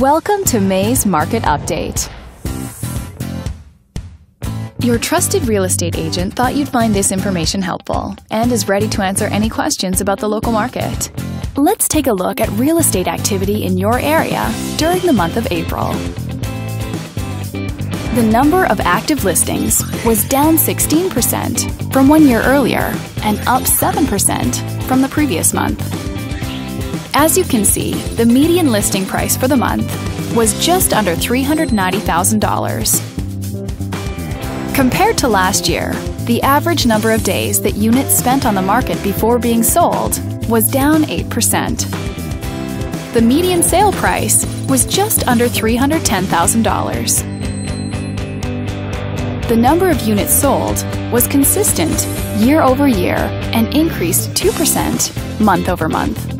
Welcome to May's Market Update. Your trusted real estate agent thought you'd find this information helpful and is ready to answer any questions about the local market. Let's take a look at real estate activity in your area during the month of April. The number of active listings was down 16% from one year earlier and up 7% from the previous month. As you can see, the median listing price for the month was just under $390,000. Compared to last year, the average number of days that units spent on the market before being sold was down 8%. The median sale price was just under $310,000. The number of units sold was consistent year over year and increased 2% month over month.